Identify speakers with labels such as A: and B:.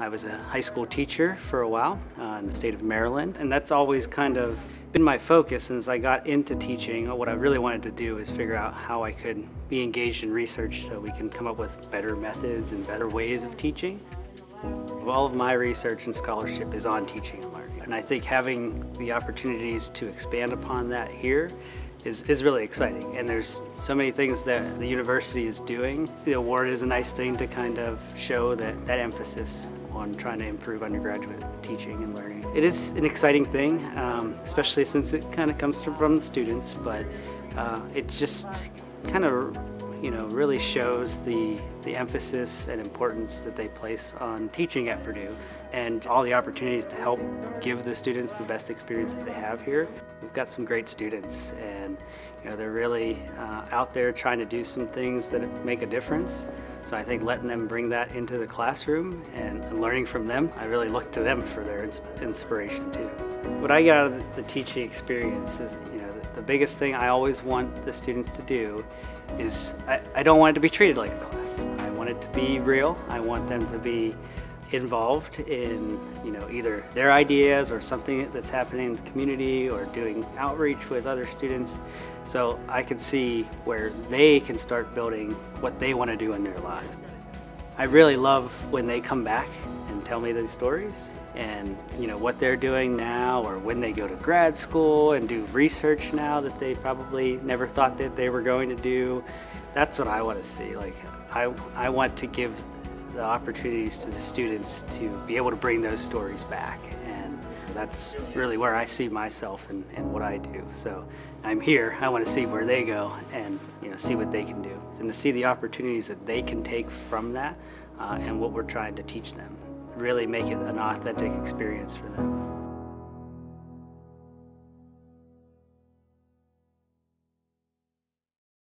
A: I was a high school teacher for a while uh, in the state of Maryland, and that's always kind of been my focus since I got into teaching. What I really wanted to do is figure out how I could be engaged in research so we can come up with better methods and better ways of teaching. All of my research and scholarship is on teaching and learning, and I think having the opportunities to expand upon that here is, is really exciting. And there's so many things that the university is doing. The award is a nice thing to kind of show that, that emphasis on trying to improve undergraduate teaching and learning. It is an exciting thing, um, especially since it kind of comes from the students, but uh, it just kind of you know, really shows the, the emphasis and importance that they place on teaching at Purdue and all the opportunities to help give the students the best experience that they have here. We've got some great students and you know, they're really uh, out there trying to do some things that make a difference. So I think letting them bring that into the classroom and, and learning from them, I really look to them for their ins inspiration too. What I got out of the teaching experience is, the, biggest thing I always want the students to do is I, I don't want it to be treated like a class. I want it to be real. I want them to be involved in you know either their ideas or something that's happening in the community or doing outreach with other students so I can see where they can start building what they want to do in their lives. I really love when they come back tell me these stories and you know what they're doing now or when they go to grad school and do research now that they probably never thought that they were going to do. That's what I want to see. Like I, I want to give the opportunities to the students to be able to bring those stories back. And that's really where I see myself and, and what I do. So I'm here, I want to see where they go and you know see what they can do. And to see the opportunities that they can take from that uh, and what we're trying to teach them. Really make it an authentic experience for them.